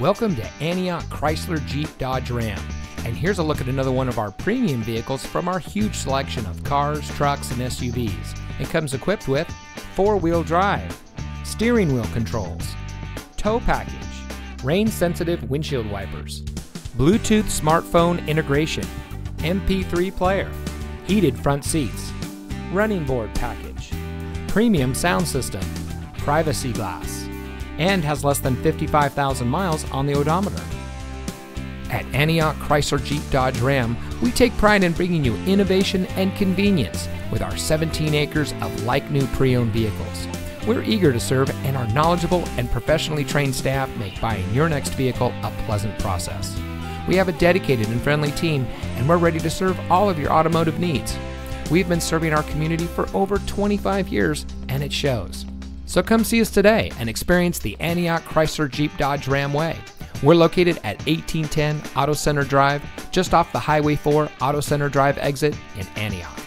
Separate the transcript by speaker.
Speaker 1: Welcome to Antioch Chrysler Jeep Dodge Ram. And here's a look at another one of our premium vehicles from our huge selection of cars, trucks, and SUVs. It comes equipped with four wheel drive, steering wheel controls, tow package, rain sensitive windshield wipers, Bluetooth smartphone integration, MP3 player, heated front seats, running board package, premium sound system, privacy glass and has less than 55,000 miles on the odometer. At Antioch Chrysler Jeep Dodge Ram, we take pride in bringing you innovation and convenience with our 17 acres of like new pre owned vehicles. We're eager to serve, and our knowledgeable and professionally trained staff make buying your next vehicle a pleasant process. We have a dedicated and friendly team, and we're ready to serve all of your automotive needs. We've been serving our community for over 25 years, and it shows. So come see us today and experience the Antioch Chrysler Jeep Dodge Ram way. We're located at 1810 Auto Center Drive, just off the Highway 4 Auto Center Drive exit in Antioch.